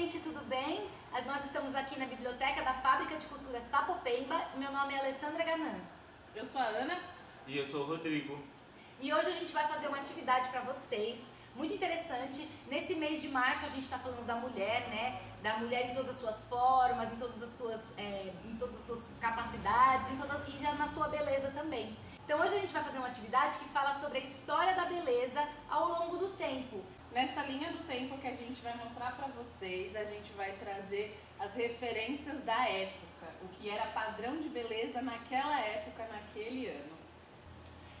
gente, tudo bem? Nós estamos aqui na biblioteca da Fábrica de Cultura Sapopemba. Meu nome é Alessandra Ganan. Eu sou a Ana. E eu sou o Rodrigo. E hoje a gente vai fazer uma atividade para vocês, muito interessante. Nesse mês de março a gente está falando da mulher, né? Da mulher em todas as suas formas, em todas as suas, é, em todas as suas capacidades em toda, e na sua beleza também. Então hoje a gente vai fazer uma atividade que fala sobre a história da beleza ao longo do tempo. Nessa linha do tempo que a gente vai mostrar para vocês, a gente vai trazer as referências da época, o que era padrão de beleza naquela época, naquele ano.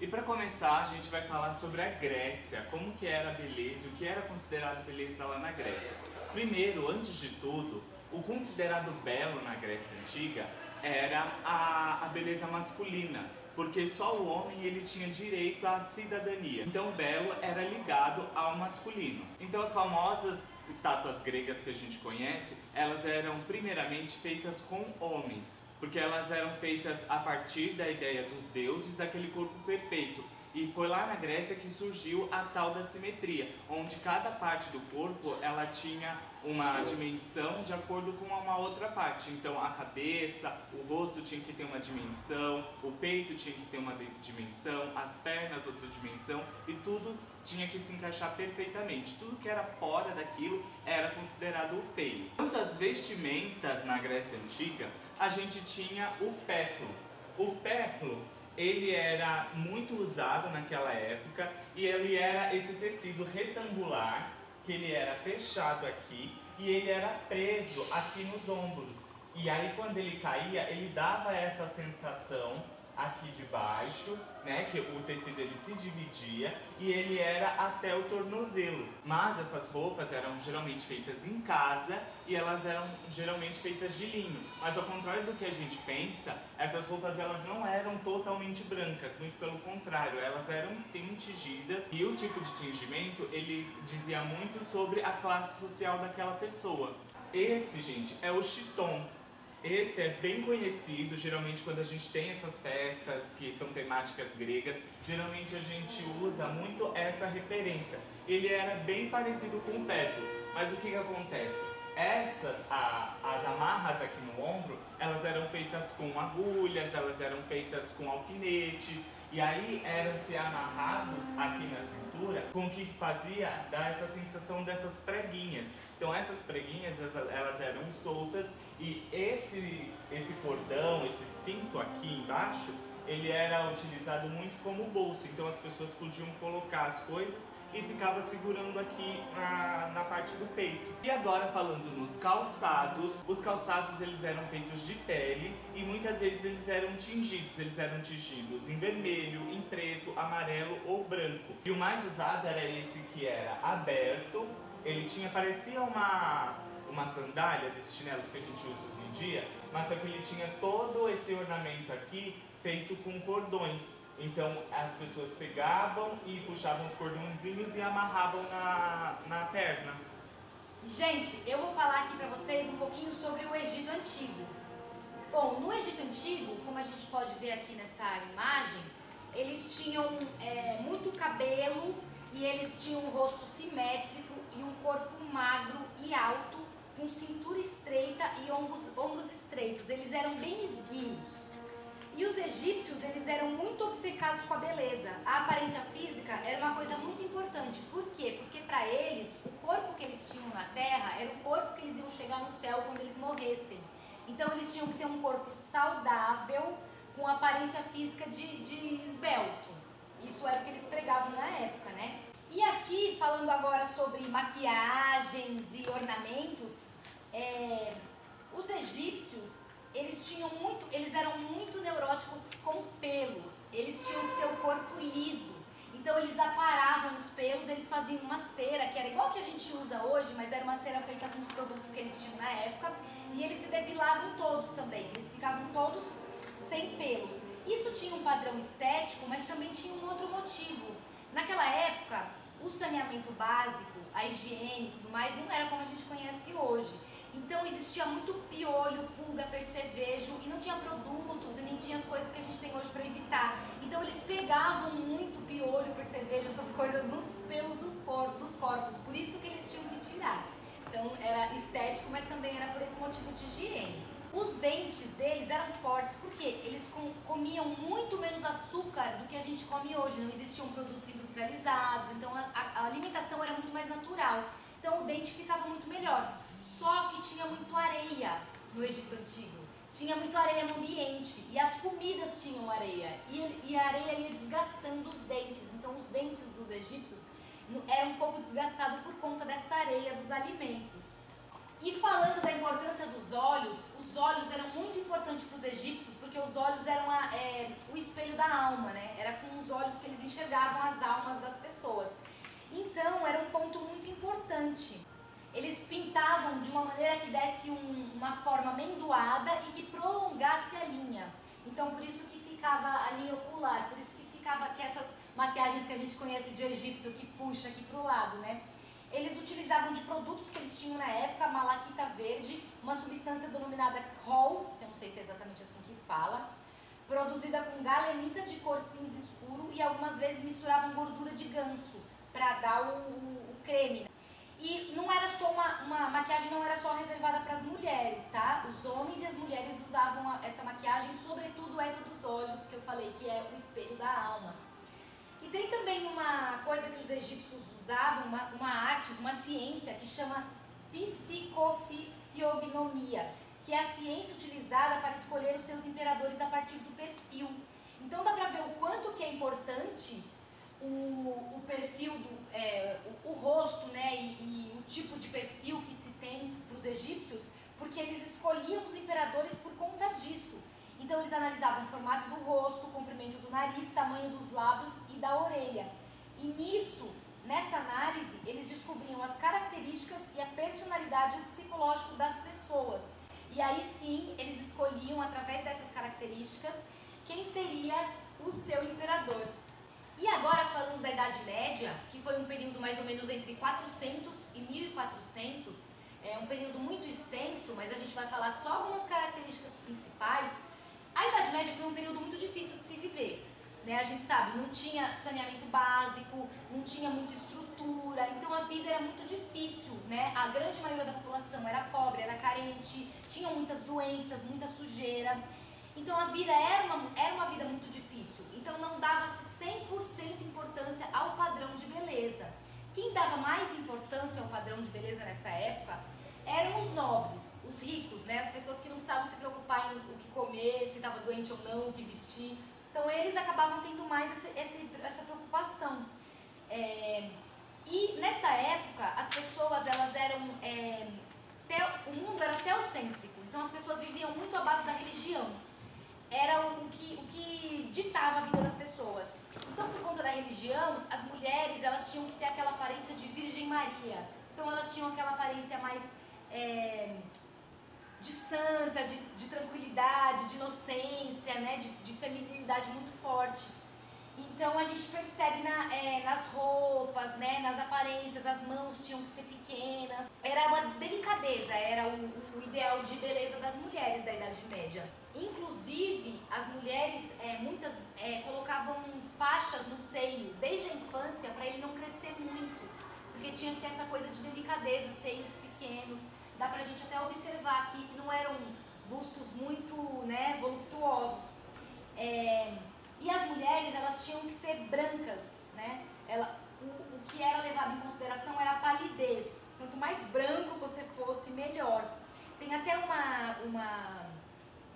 E para começar, a gente vai falar sobre a Grécia, como que era a beleza, o que era considerado beleza lá na Grécia. Primeiro, antes de tudo, o considerado belo na Grécia Antiga era a, a beleza masculina, porque só o homem ele tinha direito à cidadania. Então o belo era ligado ao masculino. Então as famosas estátuas gregas que a gente conhece, elas eram primeiramente feitas com homens, porque elas eram feitas a partir da ideia dos deuses daquele corpo perfeito. E foi lá na Grécia que surgiu a tal da simetria, onde cada parte do corpo ela tinha uma dimensão de acordo com uma outra parte. Então a cabeça, o rosto tinha que ter uma dimensão, o peito tinha que ter uma dimensão, as pernas outra dimensão e tudo tinha que se encaixar perfeitamente. Tudo que era fora daquilo era considerado feio. Quantas vestimentas na Grécia antiga, a gente tinha o péplo. O péplo ele era muito usado naquela época e ele era esse tecido retangular que ele era fechado aqui e ele era preso aqui nos ombros. E aí quando ele caía, ele dava essa sensação aqui de baixo, né, que o tecido ele se dividia e ele era até o tornozelo. Mas essas roupas eram geralmente feitas em casa e elas eram geralmente feitas de linho. Mas ao contrário do que a gente pensa, essas roupas elas não eram totalmente brancas, muito pelo contrário, elas eram sim tingidas e o tipo de tingimento ele dizia muito sobre a classe social daquela pessoa. Esse, gente, é o chiton. Esse é bem conhecido, geralmente quando a gente tem essas festas que são temáticas gregas, geralmente a gente usa muito essa referência. Ele era bem parecido com o péplo, mas o que, que acontece? Essas, a, as amarras aqui no ombro, elas eram feitas com agulhas, elas eram feitas com alfinetes, e aí eram-se amarrados aqui na cintura, com o que fazia dar essa sensação dessas preguinhas. Então essas preguinhas, elas eram soltas e esse, esse cordão, esse cinto aqui embaixo, ele era utilizado muito como bolso, então as pessoas podiam colocar as coisas e ficava segurando aqui na, na parte do peito. E agora falando nos calçados, os calçados eles eram feitos de pele e muitas vezes eles eram tingidos, eles eram tingidos em vermelho, em preto, amarelo ou branco. E o mais usado era esse que era aberto, ele tinha, parecia uma uma sandália desses chinelos que a gente usa hoje em dia, mas só que ele tinha todo esse ornamento aqui feito com cordões. Então as pessoas pegavam e puxavam os cordõezinhos e amarravam na, na perna. Gente, eu vou falar aqui para vocês um pouquinho sobre o Egito Antigo. Bom, no Egito Antigo, como a gente pode ver aqui nessa imagem, eles tinham é, muito cabelo e eles tinham um rosto simétrico e um corpo magro e alto com cintura estreita e ombros, ombros estreitos. Eles eram bem esguios. E os egípcios, eles eram muito obcecados com a beleza. A aparência física era uma coisa muito importante. Por quê? Porque para eles, o corpo que eles tinham na terra era o corpo que eles iam chegar no céu quando eles morressem. Então eles tinham que ter um corpo saudável, com aparência física de, de esbelto. Isso era o que eles pregavam na época, né? E aqui, falando agora sobre maquiagens e ornamentos, é, os egípcios, eles tinham muito, eles eram muito neuróticos com pelos. Eles tinham que ter o corpo liso. Então eles aparavam os pelos, eles faziam uma cera que era igual que a gente usa hoje, mas era uma cera feita com os produtos que eles tinham na época, e eles se depilavam todos também. Eles ficavam todos sem pelos. Isso tinha um padrão estético, mas também tinha um outro motivo. Naquela época, o saneamento básico, a higiene e tudo mais não era como a gente conhece hoje. Então existia muito piolho, pulga, percevejo e não tinha produtos e nem tinha as coisas que a gente tem hoje para evitar. Então eles pegavam muito piolho, percevejo, essas coisas nos pelos dos, dos corpos, por isso que eles tinham que tirar. Então era estético, mas também era por esse motivo de higiene. Os dentes deles eram fortes porque eles comiam muito menos açúcar do que a gente come hoje. Não existiam produtos industrializados, então a, a alimentação era muito mais natural. Então o dente ficava muito melhor. Só que tinha muito areia no Egito Antigo. Tinha muito areia no ambiente e as comidas tinham areia. E, e a areia ia desgastando os dentes. Então os dentes dos egípcios eram um pouco desgastados por conta dessa areia dos alimentos. E falando da importância dos olhos, os olhos eram muito importantes para os egípcios porque os olhos eram a, é, o espelho da alma, né? Era com os olhos que eles enxergavam as almas das pessoas. Então era um ponto muito importante. Eles pintavam de uma maneira que desse um, uma forma amendoada e que prolongasse a linha. Então por isso que ficava a linha ocular, por isso que ficava que essas maquiagens que a gente conhece de egípcio que puxa aqui para o lado, né? Eles utilizavam de produtos que eles tinham na época, malaquita verde, uma substância denominada col, eu não sei se é exatamente assim que fala, produzida com galenita de cor cinza escuro e algumas vezes misturavam gordura de ganso para dar o, o, o creme. E não era só uma, uma maquiagem não era só reservada para as mulheres, tá? Os homens e as mulheres usavam essa maquiagem, sobretudo essa dos olhos, que eu falei que é o espelho da alma. E tem também uma coisa que os egípcios usavam, uma, uma arte, uma ciência que chama psicofisiognomia, que é a ciência utilizada para escolher os seus imperadores a partir do perfil. Então dá para ver o quanto que é importante o, o perfil, do, é, o, o, rosto né, e, e, o tipo de perfil que se tem para os egípcios, porque eles escolhiam os imperadores por conta disso. Então eles analisavam o formato do rosto, o comprimento do nariz, tamanho dos lábios e da orelha. E nisso, nessa análise, eles descobriam as características e a personalidade e o psicológico das pessoas. E aí sim, eles escolhiam, através dessas características, quem seria o seu imperador. E agora falando da Idade Média, que foi um período mais ou menos entre 400 e 1400, é um período muito extenso, mas a gente vai falar só algumas características principais. A Idade Média foi um período muito difícil de se viver. Né? A gente sabe, não tinha saneamento básico, não tinha muita estrutura, então a vida era muito difícil. Né? A grande maioria da população era pobre, era carente, tinha muitas doenças, muita sujeira. Então a vida era uma, era uma vida muito difícil. Então não dava-se 100% importância ao padrão de beleza. Quem dava mais importância ao padrão de beleza nessa época eram os nobres, os ricos, né? as pessoas que não precisavam se preocupar em o que comer, se estava doente ou não, o que vestir. Então eles acabavam tendo mais essa, essa preocupação. É, e nessa época as pessoas elas eram é, teo, o mundo era teocêntrico, então as pessoas viviam muito à base da religião era o que, o que ditava a vida das pessoas. Então, por conta da religião, as mulheres elas tinham que ter aquela aparência de Virgem Maria. Então, elas tinham aquela aparência mais é, de santa, de, de, tranquilidade, de inocência, né, de, de feminilidade muito forte. Então a gente percebe na, é, nas roupas, né, nas aparências, as mãos tinham que ser pequenas. Era uma delicadeza, era o, o ideal de beleza das mulheres da Idade Média. Inclusive, as mulheres, é, muitas é, colocavam faixas no seio desde a infância para ele não crescer muito, porque tinha que ter essa coisa de delicadeza, seios pequenos. Dá pra gente até observar aqui que não eram bustos muito né, voluptuosos. É, e as mulheres, elas tinham que ser brancas, né? Ela, o, o que era levado em consideração era a palidez. Quanto mais branco você fosse, melhor. Tem até uma, uma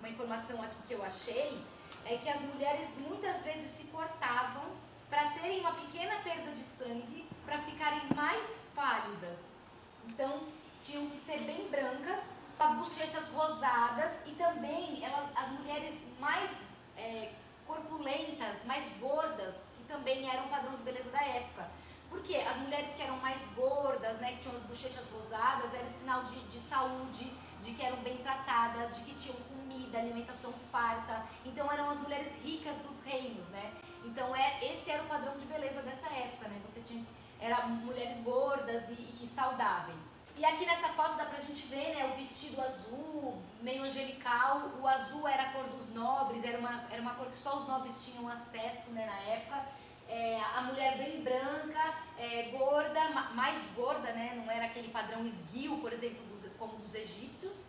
uma informação aqui que eu achei, é que as mulheres muitas vezes se cortavam para terem uma pequena perda de sangue, para ficarem mais pálidas. Então, tinham que ser bem brancas, as bochechas rosadas e também ela, as mulheres mais é, corpulentas, mais gordas, que também eram o padrão de beleza da época. Porque as mulheres que eram mais gordas, né, que tinham as bochechas rosadas, era sinal de, de saúde, de que eram bem tratadas, de que tinham comida, alimentação farta. Então eram as mulheres ricas dos reinos, né? Então é, esse era o padrão de beleza dessa época, né? Você tinha era mulheres gordas e, e, saudáveis. E aqui nessa foto dá pra gente ver né, o vestido azul, meio angelical. O azul era a cor dos nobres, era uma, era uma cor que só os nobres tinham acesso né, na época. é, a mulher bem branca, é, gorda, mais gorda, né? Não era aquele padrão esguio, por exemplo, dos, como dos egípcios.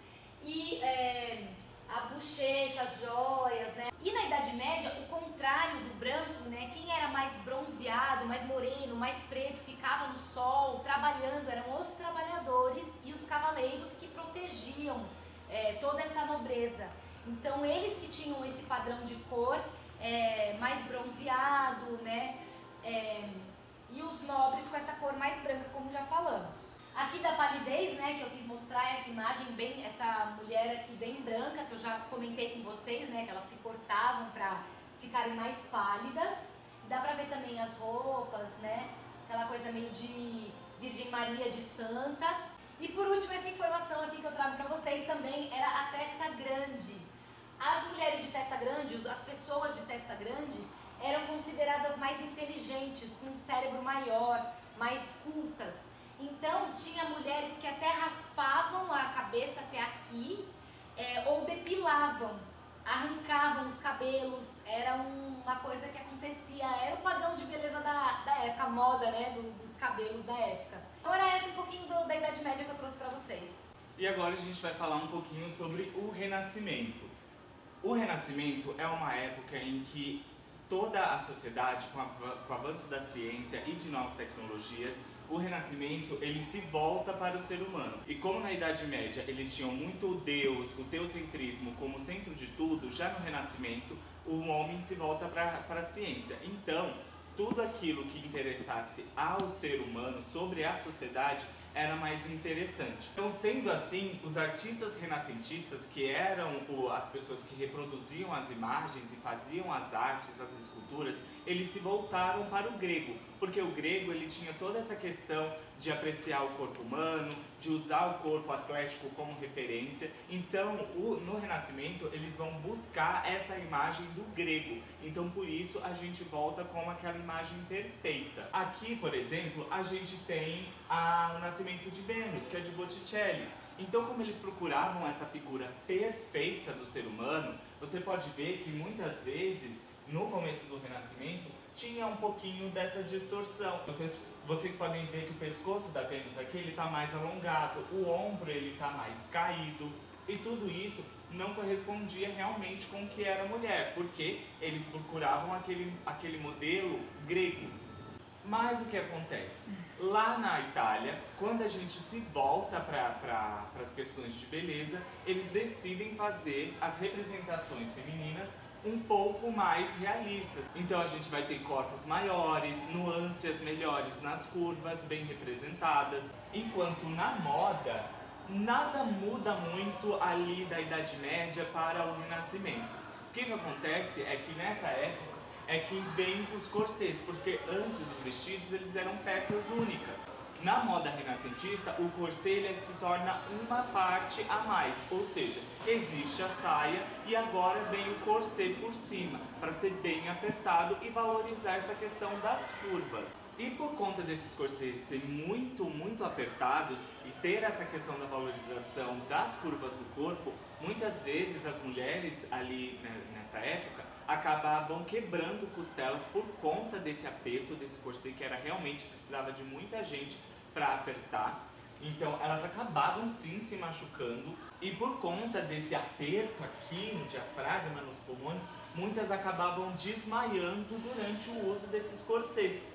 E é, a bochecha, as joias, né? E na Idade Média, o contrário do branco, né? Quem era mais bronzeado, mais moreno, mais preto, ficava no sol, trabalhando, eram os trabalhadores e os cavaleiros que protegiam é, toda essa nobreza. Então, eles que tinham esse padrão de cor é, mais bronzeado, né? É, e os nobres com essa cor mais branca, como já falamos. Aqui da palidez, né, que eu quis mostrar essa imagem bem, essa mulher aqui bem branca, que eu já comentei com vocês, né, que elas se cortavam para ficarem mais pálidas. Dá pra ver também as roupas, né, aquela coisa meio de Virgem Maria de Santa. E por último, essa informação aqui que eu trago para vocês também era a testa grande. As mulheres de testa grande, as pessoas de testa grande, eram consideradas mais inteligentes, com um cérebro maior, mais cultas. Então, tinha mulheres que até raspavam a cabeça até aqui, é, ou depilavam, arrancavam os cabelos, era uma coisa que acontecia, era o padrão de beleza da, da época, a moda né, do, dos cabelos da época. Então era esse um pouquinho do, da Idade Média que eu trouxe para vocês. E agora a gente vai falar um pouquinho sobre o Renascimento. O Renascimento é uma época em que toda a sociedade, com, a, com o avanço da ciência e de novas tecnologias, o Renascimento ele se volta para o ser humano. E como na Idade Média eles tinham muito o Deus, o teocentrismo como centro de tudo, já no Renascimento o homem se volta para, a ciência. Então, tudo aquilo que interessasse ao ser humano sobre a sociedade era mais interessante. Então, sendo assim, os artistas renascentistas, que eram o, as pessoas que reproduziam as imagens e faziam as artes, as esculturas, eles se voltaram para o grego, porque o grego ele tinha toda essa questão de apreciar o corpo humano, de usar o corpo atlético como referência. Então, o, no Renascimento, eles vão buscar essa imagem do grego. Então, por isso, a gente volta com aquela imagem perfeita. Aqui, por exemplo, a gente tem a, o nascimento de Vênus, que é de Botticelli. Então, como eles procuravam essa figura perfeita do ser humano, você pode ver que muitas vezes, no começo do Renascimento, tinha um pouquinho dessa distorção. Vocês, vocês podem ver que o pescoço da Vênus aqui ele está mais alongado, o ombro ele está mais caído e tudo isso não correspondia realmente com o que era mulher, porque eles procuravam aquele, aquele modelo grego. Mas o que acontece? Lá na Itália, quando a gente se volta para pra, as questões de beleza, eles decidem fazer as representações femininas um pouco mais realistas. Então a gente vai ter corpos maiores, nuances melhores nas curvas, bem representadas. Enquanto na moda, nada muda muito ali da Idade Média para o Renascimento. O que, que acontece é que nessa época é que vem os corsês, porque antes os vestidos eles eram peças únicas. Na moda renascentista, o corset se torna uma parte a mais, ou seja, existe a saia e agora vem o corset por cima, para ser bem apertado e valorizar essa questão das curvas. E por conta desses corsets serem muito, muito apertados e ter essa questão da valorização das curvas do corpo, muitas vezes as mulheres ali né, nessa época acabavam quebrando costelas por conta desse aperto, desse corset que era realmente precisava de muita gente para apertar. Então elas acabavam sim se machucando e por conta desse aperto aqui no diafragma, nos pulmões, muitas acabavam desmaiando durante o uso desses corsets.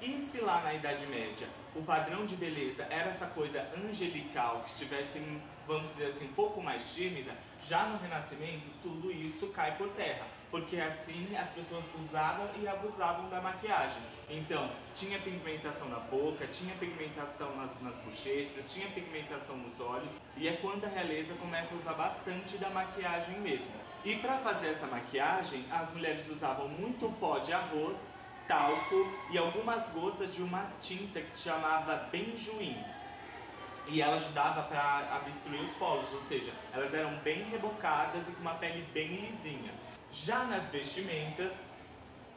E se lá na Idade Média o padrão de beleza era essa coisa angelical, que estivesse, vamos dizer assim, um pouco mais tímida, já no Renascimento tudo isso cai por terra porque assim as pessoas usavam e abusavam da maquiagem. Então, tinha pigmentação na boca, tinha pigmentação nas, nas bochechas, tinha pigmentação nos olhos, e é quando a realeza começa a usar bastante da maquiagem mesmo. E para fazer essa maquiagem, as mulheres usavam muito pó de arroz, talco e algumas gotas de uma tinta que se chamava benjuim. E ela ajudava para obstruir os polos, ou seja, elas eram bem rebocadas e com uma pele bem lisinha. Já nas vestimentas,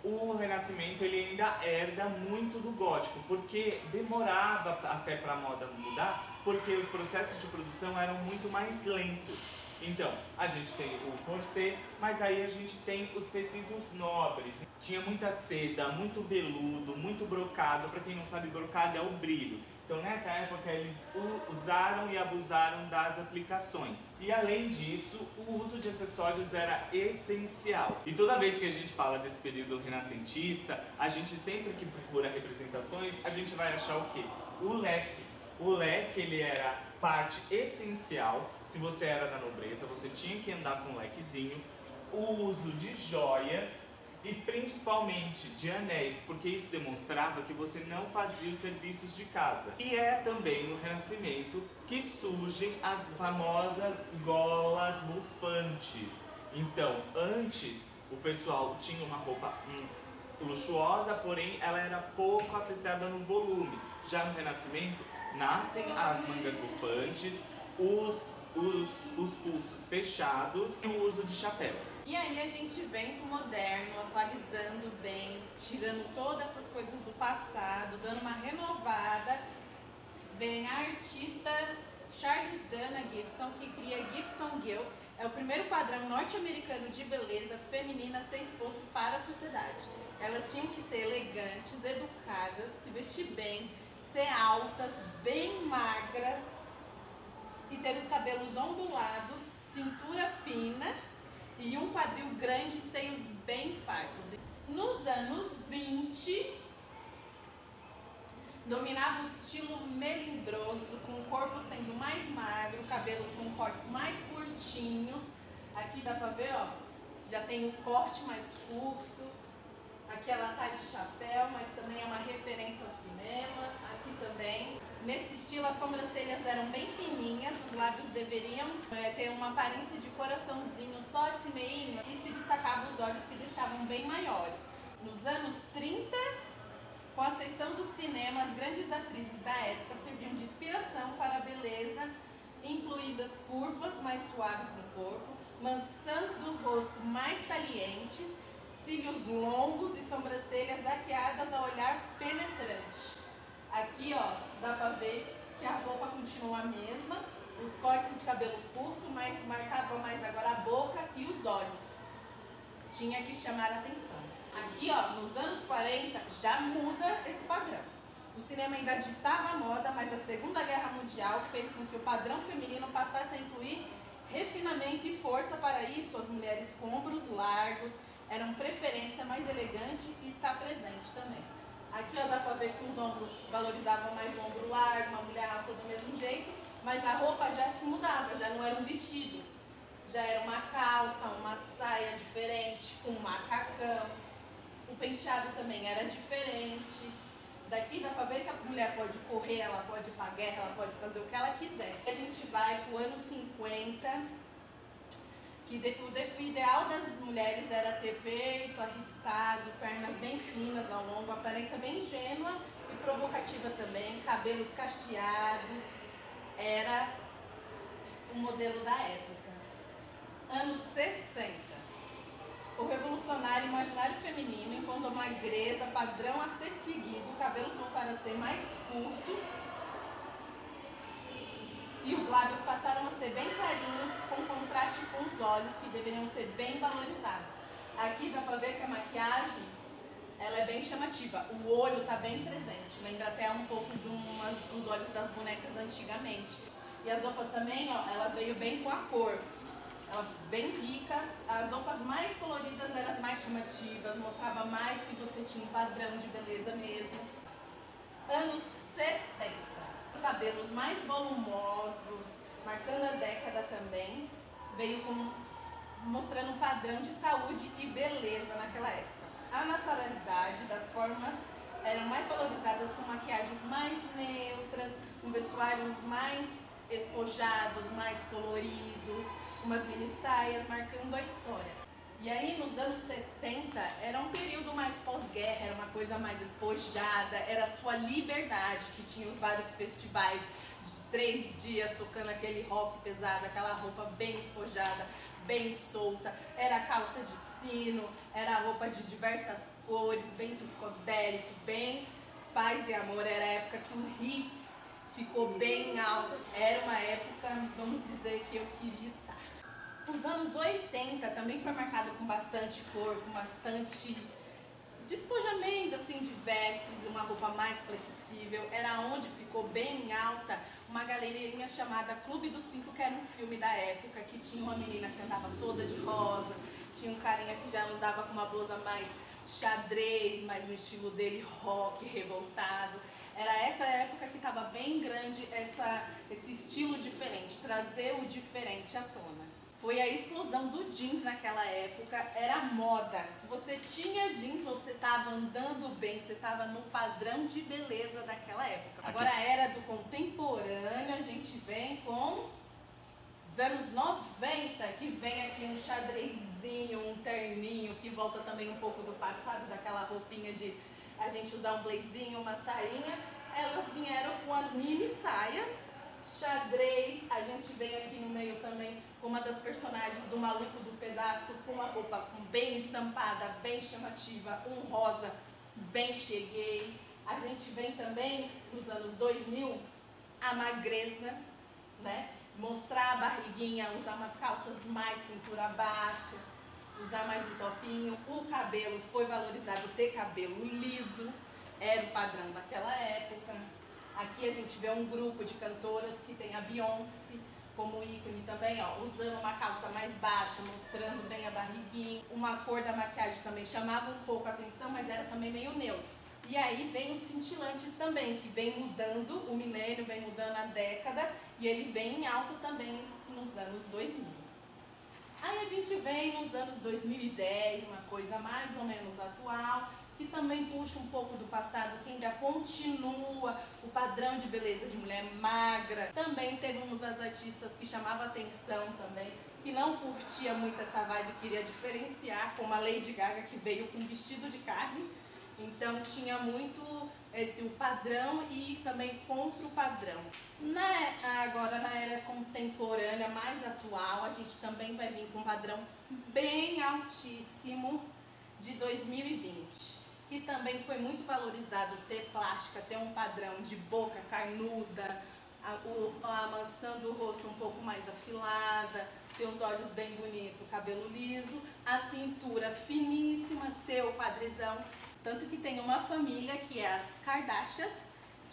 o Renascimento ele ainda herda muito do gótico, porque demorava até para a moda mudar, porque os processos de produção eram muito mais lentos. Então, a gente tem o corset, mas aí a gente tem os tecidos nobres. Tinha muita seda, muito veludo, muito brocado. Para quem não sabe, brocado é o brilho. Então nessa época eles usaram e abusaram das aplicações. E além disso, o uso de acessórios era essencial. E toda vez que a gente fala desse período renascentista, a gente sempre que procura representações, a gente vai achar o quê? O leque. O leque ele era parte essencial. Se você era da nobreza, você tinha que andar com um lequezinho. O uso de joias e principalmente de anéis, porque isso demonstrava que você não fazia os serviços de casa. E é também no Renascimento que surgem as famosas golas bufantes. Então, antes o pessoal tinha uma roupa hum, luxuosa, porém ela era pouco apreciada no volume. Já no Renascimento, nascem as mangas bufantes, os, os, os pulsos fechados e o uso de chapéus. E aí a gente vem pro moderno, atualizando bem, tirando todas essas coisas do passado, dando uma renovada. Vem a artista Charles Dana Gibson, que cria Gibson Gill. É o primeiro padrão norte-americano de beleza feminina a ser exposto para a sociedade. Elas tinham que ser elegantes, educadas, se vestir bem, ser altas, bem magras, e ter os cabelos ondulados, cintura fina e um quadril grande e seios bem fartos. Nos anos 20, dominava o estilo melindroso, com o corpo sendo mais magro, cabelos com cortes mais curtinhos. Aqui dá pra ver, ó, já tem o corte mais curto. Aqui ela tá de chapéu, mas também é uma referência ao cinema. Aqui também. Nesse estilo, as sobrancelhas eram bem fininhas, os lábios deveriam é, ter uma aparência de coraçãozinho, só esse meio, e se destacavam os olhos que deixavam bem maiores. Nos anos 30, com a ascensão do cinema, as grandes atrizes da época serviam de inspiração para a beleza, incluindo curvas mais suaves no corpo, maçãs do rosto mais salientes, cílios longos e sobrancelhas arqueadas a olhar penetrante. Aqui, ó, dá pra ver que a roupa continua a mesma, os cortes de cabelo curto, mas marcava mais agora a boca e os olhos. Tinha que chamar a atenção. Aqui, ó, nos anos 40, já muda esse padrão. O cinema ainda ditava a moda, mas a Segunda Guerra Mundial fez com que o padrão feminino passasse a incluir refinamento e força para isso. As mulheres com ombros largos eram preferência mais elegante e está presente também. Aqui ó, dá pra ver que os ombros valorizavam mais o ombro largo, uma mulher alta do mesmo jeito, mas a roupa já se mudava, já não era um vestido. Já era uma calça, uma saia diferente, com um macacão. O penteado também era diferente. Daqui dá pra ver que a mulher pode correr, ela pode ir pra guerra, ela pode fazer o que ela quiser. A gente vai pro ano 50, que o, ideal das mulheres era ter peito arretado, pernas bem finas ao longo, aparência bem ingênua e provocativa também, cabelos cacheados, era o modelo da época. Anos 60. O revolucionário imaginário feminino, enquanto a magreza, padrão a ser seguido, cabelos voltaram a ser mais curtos e os lábios passaram a ser bem clarinhos, com contraste com os olhos, que deveriam ser bem valorizados. Aqui dá pra ver que a maquiagem ela é bem chamativa. O olho tá bem presente, lembra até um pouco dos olhos das bonecas antigamente. E as roupas também, ó, ela veio bem com a cor. Ela bem rica. As roupas mais coloridas eram as mais chamativas, mostrava mais que você tinha um padrão de beleza mesmo. Anos 70 cabelos mais volumosos, marcando a década também, veio com, mostrando um padrão de saúde e beleza naquela época. A naturalidade das formas eram mais valorizadas com maquiagens mais neutras, com vestuários mais espojados, mais coloridos, umas mini saias marcando a história. E aí, nos anos 70, era um período mais pós-guerra, era uma coisa mais espojada, era a sua liberdade, que tinha vários festivais de três dias tocando aquele rock pesado, aquela roupa bem espojada, bem solta, era calça de sino, era roupa de diversas cores, bem psicodélico, bem paz e amor. Era a época que o hip ficou bem alto, era uma época, vamos dizer, que eu queria. Os anos 80 também foi marcado com bastante cor, com bastante despojamento assim de vestes, uma roupa mais flexível. Era onde ficou bem alta uma galerinha chamada Clube dos Cinco, que era um filme da época, que tinha uma menina que andava toda de rosa, tinha um carinha que já andava com uma blusa mais xadrez, mais no estilo dele rock, revoltado. Era essa época que estava bem grande essa, esse estilo diferente, trazer o diferente à tona. Foi a explosão do jeans naquela época, era moda. Se você tinha jeans, você estava andando bem, você estava no padrão de beleza daquela época. Agora a era do contemporâneo, a gente vem com os anos 90, que vem aqui um xadrezinho, um terninho, que volta também um pouco do passado, daquela roupinha de a gente usar um blazinho, uma sainha. Elas vieram com as mini saias, xadrez, a gente vem aqui no meio também com uma das personagens do Maluco do Pedaço, com uma roupa bem estampada, bem chamativa, um rosa bem cheguei. A gente vem também, nos anos 2000, a magreza, né? Mostrar a barriguinha, usar umas calças mais cintura baixa, usar mais um topinho. O cabelo foi valorizado, ter cabelo liso, era o padrão daquela época. Aqui a gente vê um grupo de cantoras que tem a Beyoncé como ícone também, ó, usando uma calça mais baixa, mostrando bem a barriguinha. Uma cor da maquiagem também chamava um pouco a atenção, mas era também meio neutro. E aí vem os cintilantes também, que vem mudando, o milênio vem mudando a década, e ele vem em alta também nos anos 2000. Aí a gente vem nos anos 2010, uma coisa mais ou menos atual, que também puxa um pouco do passado, que ainda continua o padrão de beleza de mulher magra. Também teve uns artistas que chamavam atenção também, que não curtia muito essa vibe, queria diferenciar, como a Lady Gaga, que veio com vestido de carne. Então tinha muito esse o padrão e também contra o padrão. Na, agora na era contemporânea, mais atual, a gente também vai vir com um padrão bem altíssimo de 2020 que também foi muito valorizado ter plástica, ter um padrão de boca carnuda, a, o, maçã do rosto um pouco mais afilada, ter os olhos bem bonitos, cabelo liso, a cintura finíssima, ter o quadrizão. Tanto que tem uma família que é as Kardashians,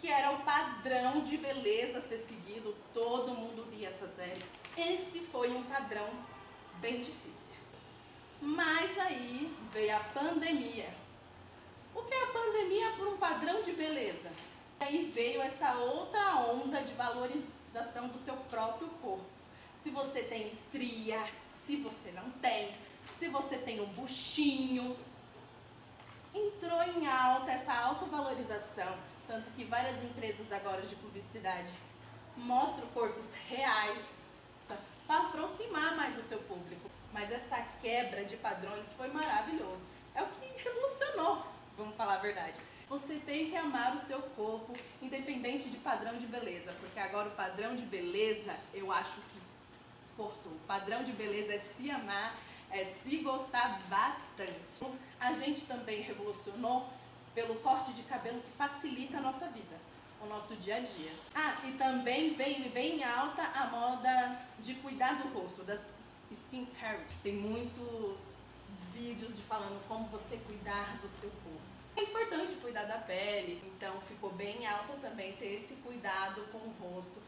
que era o padrão de beleza a ser seguido, todo mundo via essa série. Esse foi um padrão bem difícil. Mas aí veio a pandemia o que é a pandemia por um padrão de beleza? Aí veio essa outra onda de valorização do seu próprio corpo. Se você tem estria, se você não tem, se você tem um buchinho, entrou em alta essa autovalorização, tanto que várias empresas agora de publicidade mostram corpos reais para aproximar mais o seu público. Mas essa quebra de padrões foi maravilhoso. É o que revolucionou vamos falar a verdade. Você tem que amar o seu corpo, independente de padrão de beleza, porque agora o padrão de beleza, eu acho que cortou. O padrão de beleza é se amar, é se gostar bastante. A gente também revolucionou pelo corte de cabelo que facilita a nossa vida, o nosso dia a dia. Ah, e também vem bem alta a moda de cuidar do rosto, das skincare. Tem muitos vídeos de falando como você cuidar do seu rosto. É importante cuidar da pele, então ficou bem alta também ter esse cuidado com o rosto.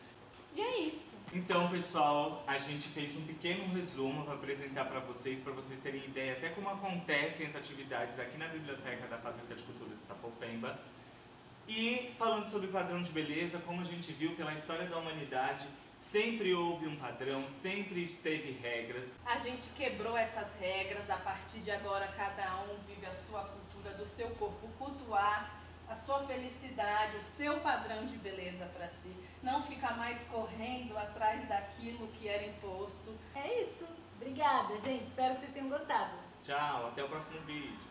E é isso. Então, pessoal, a gente fez um pequeno resumo para apresentar para vocês, para vocês terem ideia até como acontecem as atividades aqui na Biblioteca da Fábrica de Cultura de Sapopemba. E falando sobre padrão de beleza, como a gente viu pela história da humanidade, sempre houve um padrão, sempre esteve regras. A gente quebrou essas regras, a partir de agora cada um vive a sua cultura do seu corpo, cultuar a sua felicidade, o seu padrão de beleza para si, não ficar mais correndo atrás daquilo que era imposto. É isso. Obrigada, gente. Espero que vocês tenham gostado. Tchau, até o próximo vídeo.